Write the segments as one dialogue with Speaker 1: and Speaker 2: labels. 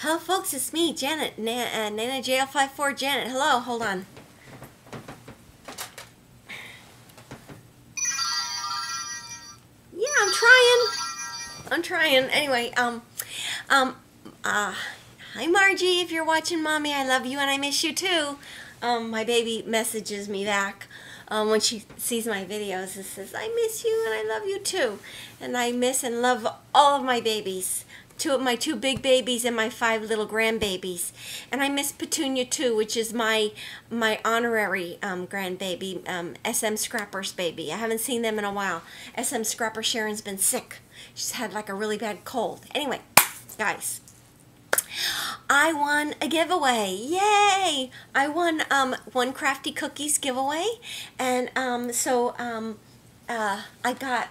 Speaker 1: Hello, folks. It's me, Janet. Na- uh, Nana JL54 Janet. Hello. Hold on. Yeah, I'm trying. I'm trying. Anyway, um, um, uh, hi, Margie. If you're watching, mommy, I love you and I miss you too. Um, my baby messages me back um, when she sees my videos and says, I miss you and I love you too. And I miss and love all of my babies two of my two big babies and my five little grandbabies. And I miss Petunia too, which is my my honorary um, grandbaby, um, SM Scrapper's baby. I haven't seen them in a while. SM Scrapper Sharon's been sick. She's had like a really bad cold. Anyway, guys. I won a giveaway. Yay! I won um, OneCraftyCookie's giveaway. And um, so um, uh, I got,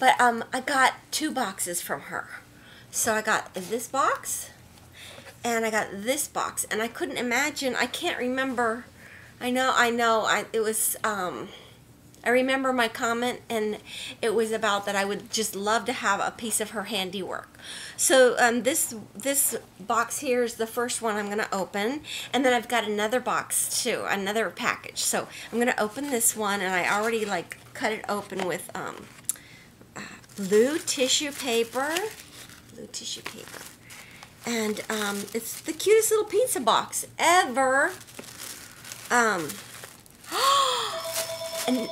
Speaker 1: but um, I got two boxes from her. So I got this box and I got this box and I couldn't imagine, I can't remember, I know, I know, I, it was, um, I remember my comment and it was about that I would just love to have a piece of her handiwork. So um, this this box here is the first one I'm going to open and then I've got another box too, another package. So I'm going to open this one and I already like cut it open with um, blue tissue paper blue tissue paper. And um, it's the cutest little pizza box ever. Um, and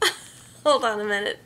Speaker 1: hold on a minute.